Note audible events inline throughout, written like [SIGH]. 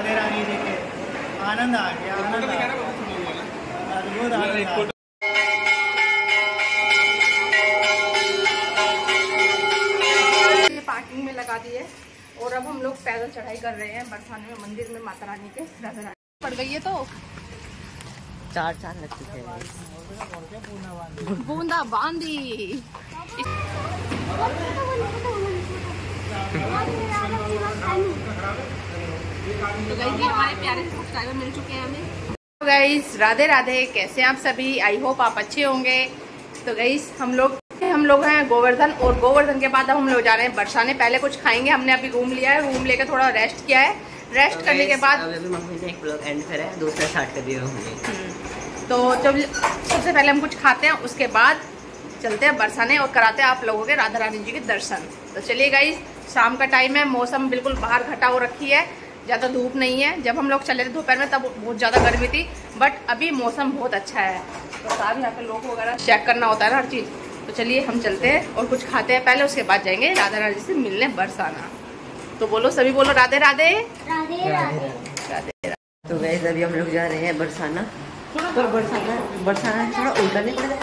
राधे रानी जी के आनंद आ गया आनंद आ गया। अद्भुत आनंद आ गया पार्किंग में लगा दी और अब हम लोग पैदल चढ़ाई कर रहे हैं बरसाने में मंदिर में माता रानी के राधा रानी। पड़ गई है तो? चार चार लग चुके हैं। बूंदा बांदी तो गाइस ये हमारे प्यारे से सब्सक्राइबर मिल चुके हैं हमें। तो गाइस राधे राधे कैसे आप सभी? आई होप आप अच्छे होंगे। तो गाइस हम लोग हम लोग हैं गोवर्धन और गोवर्धन के बाद अब हम लोग जा रहे हैं बरसाने पहले कुछ खाएँगे हमने अभी रूम लिया है रूम लेकर थोड़ा रेस्ट किया है। रेस्ट करने के बाद अभी मम्मी ने एक ब्लॉग एंड दूसरा स्टार्ट कर दिया हम्म, तो जब सबसे पहले हम कुछ खाते हैं उसके बाद चलते हैं बरसाने और कराते हैं आप लोगों के राधा रानी जी के दर्शन। तो चलिए गाइस शाम का टाइम है मौसम बिल्कुल बाहर घटा हो रखी है। ज़्यादा धूप नहीं है। जब हम लोग चले थे दोपहर में तब बहुत ज़्यादा गर्मी थी बट अभी मौसम बहुत अच्छा है। तो साथ यहाँ पे लोग वगैरह चेक करना होता है ना हर चीज़। तो चलिए हम चलते हैं और कुछ खाते हैं पहले उसके बाद जाएँगे। राधा रानी जी से मिलने बरसाना। तो बोलो सभी बोलो राधे राधे। राधे राधे। तो गैस अभी हम लोग जा रहे हैं बरसाना। तो बरसाना बरसाना थोड़ा उल्टा नहीं पड़ेगा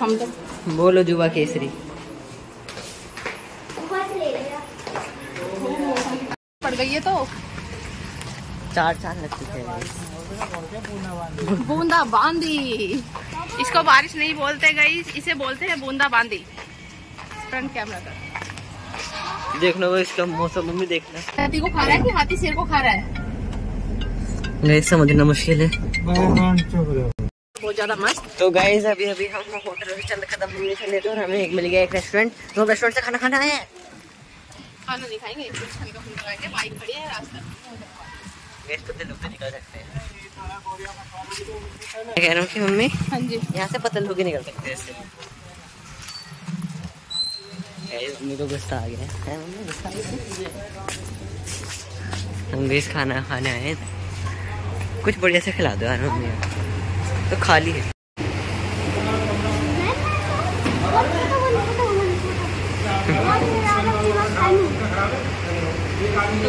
हम तो बोलो जुबा केसरी पड़ गई है तो? चार चार लग चुके हैं बूंदा बांदी इसको बारिश नहीं बोलते गई इसे बोलते हैं बूंदा बांदी फ्रंट कैमरा का देखना वो इसका मौसम मम्मी देखना हाथी को खा रहा है कि हाथी शेर को खा रहा है? गैस समझना मुश्किल है। बहुत ज़्यादा मस्त। तो गाइस अभी अभी हम होटल से चंद कदम दूर चले थे और हमें एक मिल गया एक रेस्टोरेंट तो रेस्टोरेंट से खाना खाना आए हैं। खाना नहीं खाएँगे कुछ खाने का फ़ोन लगाएँगे बाइक खड़ी है रास्ता। गैस पतले लोग [LAUGHS] तो निकल सकते हैं कह रहा हूँ कि मम्मी हाँ जी। यहाँ से पतल होके निकल सकते हैं इससे मम्मी को गुस्सा आ गया। है मम्मी गुस्सा आ गया। हम भी खाना खाने आए कुछ बढ़िया से खिला दो यार मम्मी। तो खाली है।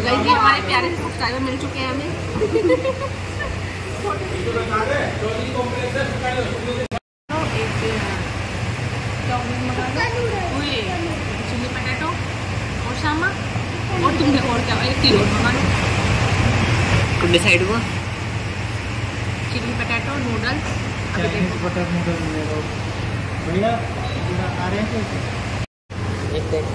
तो गई ये हमारे प्यारे से सब्सक्राइबर मिल चुके हैं हमें। चिल्ली पटेटो और शामा और तुमने और क्या एक किलो मंगा लो डिसाइड हुआ chilli potato noodles Chinese butter noodle मिलेगा भैया आ रहे हैं? एक प्लेट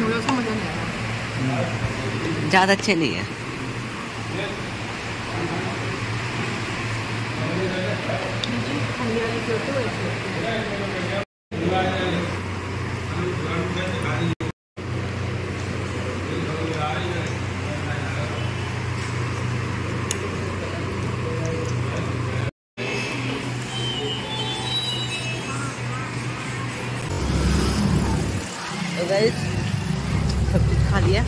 नूडल्स का मज़ा नहीं आया ज़्यादा अच्छे नहीं है। तो सब कुछ खा लिया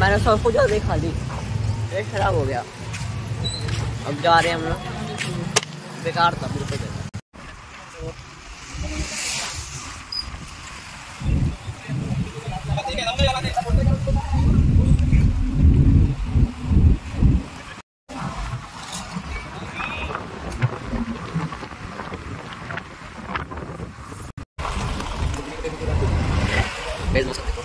मैंने सब कुछ ज़्यादा खा ली। पेट खराब हो गया। अब जा रहे हैं हम लोग। बेकार था बिल्कुल बेकार Guys, masuk itu.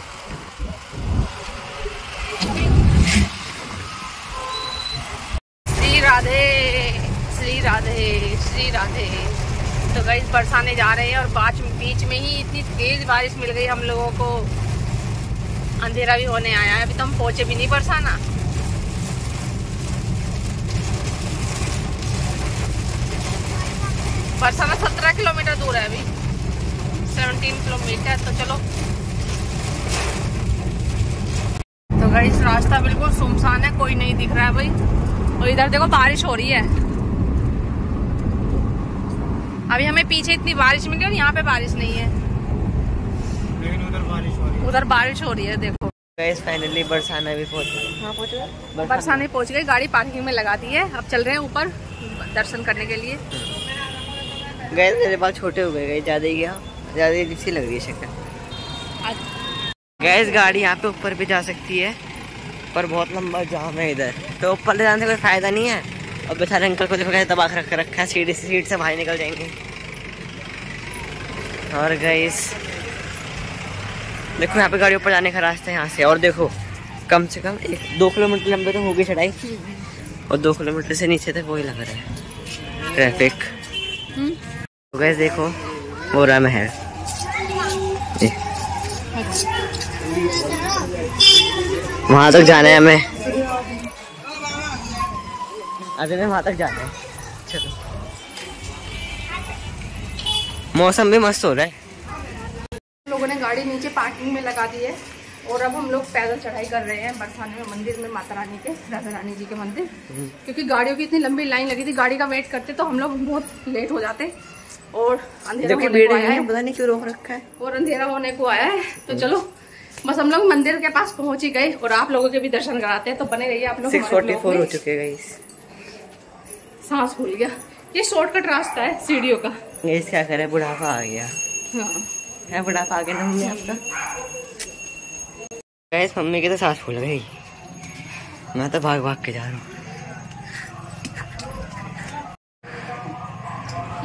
Shri Radhe Shri Radhe Shri Radhe. तो गई बरसाने जा रहे हैं और बाच बीच में ही इतनी तेज बारिश मिल गई हम लोगों को। अंधेरा भी होने आया है, अभी तो हम पहुँचे भी नहीं बरसाना। बरसाना सत्रह किलोमीटर दूर है अभी। सेवनटीन किलोमीटर तो चलो। तो गई रास्ता बिल्कुल सुमसान है, कोई नहीं दिख रहा है भाई। और इधर देखो बारिश हो रही है। अभी हमें पीछे इतनी बारिश मिली और यहाँ पे बारिश नहीं है। लेकिन उधर बारिश हो रही है। उधर बारिश हो रही है देखो। गाइस फाइनली बरसाना भी पहुँच गए कहाँ पहुँच गए बरसाने। पहुँच गई गाड़ी पार्किंग में लगा दी है। अब चल रहे हैं ऊपर दर्शन करने के लिए। गए मेरे पास छोटे हो गए गए ज़्यादा ही गया ज़्यादा ही सी लग रही है शक्ल। गैस गाड़ी यहाँ पे ऊपर भी जा सकती है पर बहुत लंबा जाम है इधर। तो ऊपर ले जाने से कोई फ़ायदा नहीं है। और बेचारे अंकल को देखो कैसे दबा रख रखा है सीट सीट से बाहर निकल जाएँगे। और गैस देखो यहाँ पे गाड़ी ऊपर जाने का रास्ता है यहाँ से। और देखो कम से कम एक दो किलोमीटर लंबे तो होगी चढ़ाई। और दो किलोमीटर से नीचे तक वही लग रहा है। ट्रैफ़िक तो गैस देखो वो रहा महल। वहाँ तक जाना है हमें। अभी में वहाँ तक जाना है। चलो। मौसम भी मस्त हो रहा है। लोगों ने गाड़ी नीचे पार्किंग में लगा दी है और अब हम लोग पैदल चढ़ाई कर रहे हैं बरसाने में मंदिर में माता रानी के राधा रानी जी के मंदिर। क्योंकि गाड़ियों की इतनी लंबी लाइन लगी थी गाड़ी का वेट करते तो हम लोग बहुत लेट हो जाते और अंधेरा होने को आया है पता नहीं क्यों रोक रखा है। और अंधेरा होने को आया है। तो चलो बस हम लोग मंदिर के पास पहुँच ही गए और आप लोगों के भी दर्शन कराते हैं। तो बने रहिए आप लोग। हो चुके सांस फूल गया। ये शॉर्टकट रास्ता है सीढ़ियों का। गाइस क्या करे बुढ़ापा आ गया। हाँ। है बुढ़ापा आ गया ना मम्मी आपका? गाइस मम्मी की तो सांस फूल गई। मैं तो भाग भाग के जा रहा हूँ।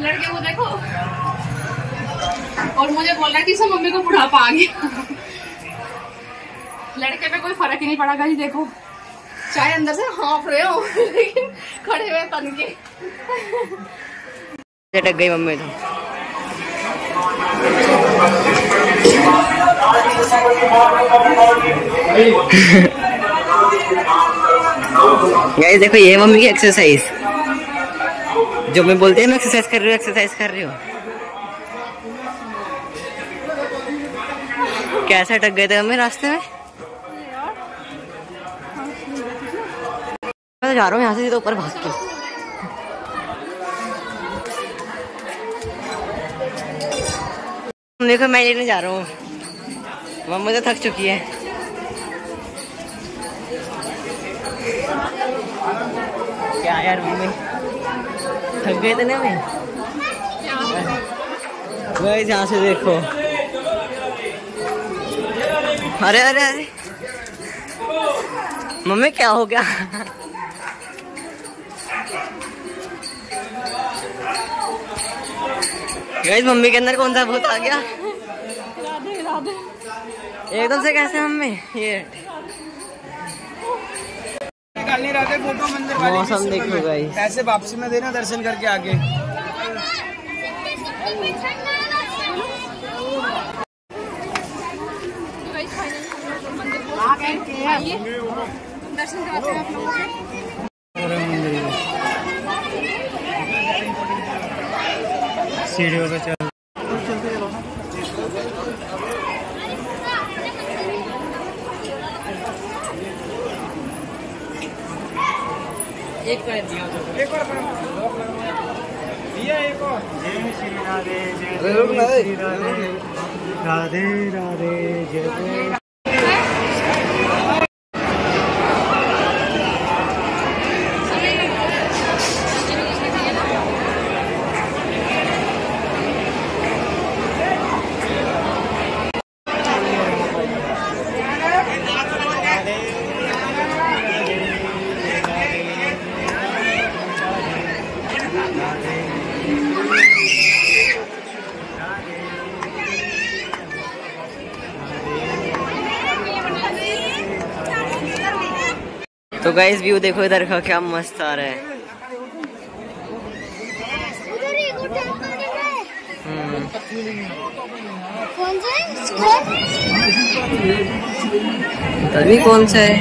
लड़के को देखो। और मुझे बोल रहा है कि सब मम्मी को बुढ़ापा आ गया। लड़के पे कोई फ़र्क ही नहीं पड़ा गाइस देखो। चाहे अंदर से हाँफ रहे हो, लेकिन खड़े हुए तन के। झटक गई मम्मी तो। देखो ये मम्मी की एक्सरसाइज जो मैं बोलते हैं एक्सरसाइज कर रही हूँ एक्सरसाइज कर रही हूँ। कैसे अटक गए थे हमें रास्ते में? मैं तो जा रहा हूँ यहाँ से सीधे ऊपर भाग के देखो मैं लेने जा रहा हूँ मम्मी तो थक चुकी है क्या यार मम्मी थक गए थे ना मैं वही यहाँ से देखो अरे अरे अरे मम्मी क्या हो गया गाइस मम्मी के अंदर कौन सा भूत आ गया? एकदम से कैसे मम्मी? ये। फ़ोटो मंदिर मौसम देखो गाइस ऐसे वापसी में देना दर्शन करके आगे। दर्शन कराते हैं आप लोगों के सीढ़ियों पे चल एक कर एक और दिया और। जय श्री राधे जय अरे श्री राधे। राधे राधे जय जय तो गाइस व्यू देखो इधर का क्या मस्त आ रहा है। हम्म, कौन सा तभी कौन सा है?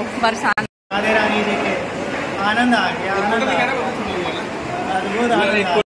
है बरसान राधे रानी जी के। आनंद आ गया आनंद आ गया।